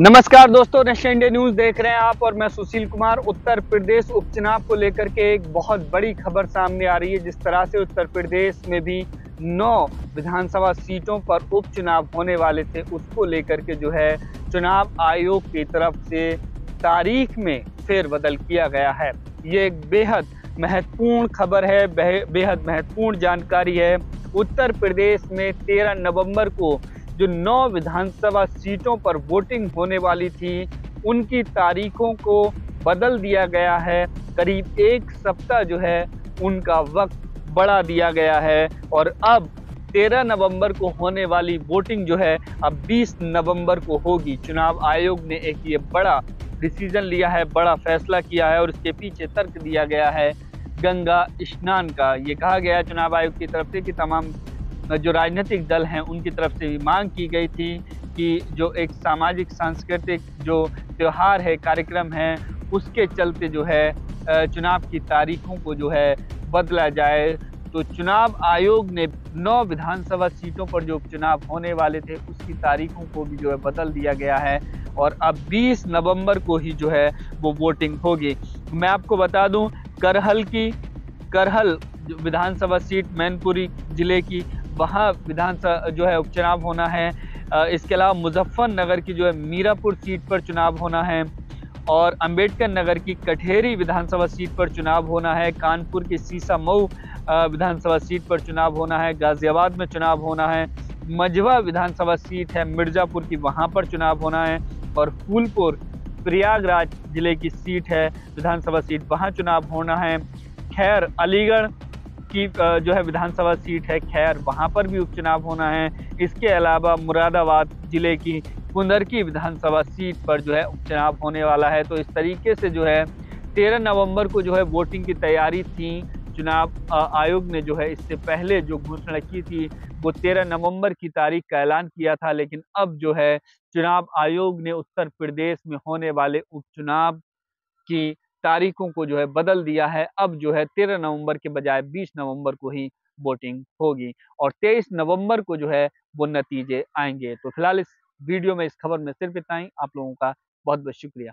नमस्कार दोस्तों national India news देख रहे हैं आप और मैं सुशील कुमार। उत्तर प्रदेश उपचुनाव को लेकर के एक बहुत बड़ी खबर सामने आ रही है, जिस तरह से उत्तर प्रदेश में भी नौ विधानसभा सीटों पर उपचुनाव होने वाले थे, उसको लेकर के जो है चुनाव आयोग की तरफ़ से तारीख में फेरबदल किया गया है। ये एक बेहद महत्वपूर्ण खबर है बेहद महत्वपूर्ण जानकारी है। उत्तर प्रदेश में तेरह नवंबर को जो नौ विधानसभा सीटों पर वोटिंग होने वाली थी, उनकी तारीखों को बदल दिया गया है। करीब एक सप्ताह जो है, उनका वक्त बढ़ा दिया गया है। और अब 13 नवंबर को होने वाली वोटिंग जो है, अब 20 नवंबर को होगी। चुनाव आयोग ने एक ये बड़ा डिसीज़न लिया है, बड़ा फैसला किया है और इसके पीछे तर्क दिया गया है। गंगा स्नान का, ये कहा गया चुनाव आयोग की तरफ़ से कि तमाम जो राजनीतिक दल हैं, उनकी तरफ़ से भी मांग की गई थी कि जो एक सामाजिक, सांस्कृतिक जो त्यौहार है, कार्यक्रम है, उसके चलते जो है चुनाव की तारीखों को जो है, बदला जाए। तो चुनाव आयोग ने नौ विधानसभा सीटों पर जो उपचुनाव होने वाले थे, उसकी तारीखों को भी जो है, बदल दिया गया है और अब 20 नवंबर को ही जो है, वो वोटिंग होगी। मैं आपको बता दूँ, करहल की, करहल विधानसभा सीट, मैनपुरी ज़िले की वहाँ विधानसभा, जो है उपचुनाव होना है। इसके अलावा मुजफ्फरनगर की जो है मीरापुर सीट पर चुनाव होना है और अंबेडकर नगर की कठेरी विधानसभा सीट पर चुनाव होना है। कानपुर की सीसा मऊ विधानसभा सीट पर चुनाव होना है। गाज़ियाबाद में चुनाव होना है। मझवा विधानसभा सीट है। मिर्ज़ापुर की वहाँ पर चुनाव होना है और फूलपुर, प्रयागराज ज़िले की सीट है। विधानसभा सीट वहाँ चुनाव होना है। खैर, अलीगढ़ की जो है विधानसभा सीट है, खैर, वहाँ पर भी उपचुनाव होना है। इसके अलावा मुरादाबाद ज़िले की कुंदरकी विधानसभा सीट पर जो है उपचुनाव होने वाला है। तो इस तरीके से जो है तेरह नवंबर को जो है वोटिंग की तैयारी थी। चुनाव आयोग ने जो है इससे पहले जो घोषणा की थी, वो तेरह नवंबर की तारीख का ऐलान किया था। लेकिन अब जो है चुनाव आयोग ने उत्तर प्रदेश में होने वाले उपचुनाव की तारीखों को जो है बदल दिया है। अब जो है तेरह नवंबर के बजाय बीस नवंबर को ही वोटिंग होगी और तेईस नवंबर को जो है वो नतीजे आएँगे। तो फ़िलहाल इस वीडियो में इस खबर में सिर्फ़ इतना ही। आप लोगों का बहुत बहुत शुक्रिया।